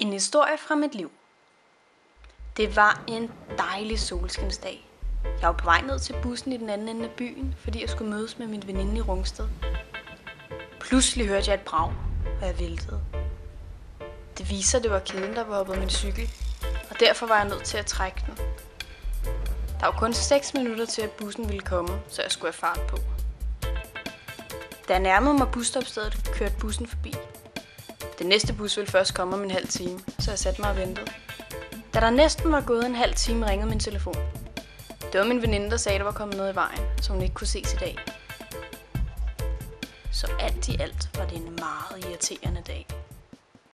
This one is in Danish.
En historie fra mit liv. Det var en dejlig solskinsdag. Jeg var på vej ned til bussen i den anden ende af byen, fordi jeg skulle mødes med min veninde i Rungsted. Pludselig hørte jeg et brag, og jeg væltede. Det viser, at det var kæden, der var hoppet min cykel, og derfor var jeg nødt til at trække den. Der var kun 6 minutter til, at bussen ville komme, så jeg skulle have fart på. Da jeg nærmede mig busstopstedet, kørte bussen forbi. Den næste bus ville først komme om en halv time, så jeg satte mig og ventede. Da der næsten var gået en halv time, ringede min telefon. Det var min veninde, der sagde, at der var kommet noget i vejen, som hun ikke kunne ses i dag. Så alt i alt var det en meget irriterende dag.